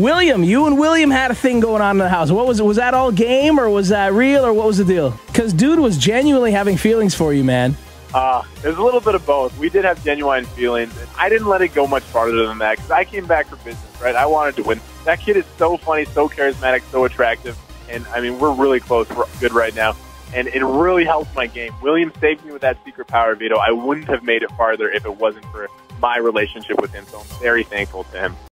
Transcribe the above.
William, you and William had a thing going on in the house. What was it? Was that all game or was that real or what was the deal? Because dude was genuinely having feelings for you, man. Uh, it a little bit of both. We did have genuine feelings, and I didn't let it go much farther than that because I came back for business, right? I wanted to win. That kid is so funny, so charismatic, so attractive, and I mean, we're really close. We're good right now, and it really helped my game. William saved me with that secret power veto. I wouldn't have made it farther if it wasn't for my relationship with him, so I'm very thankful to him.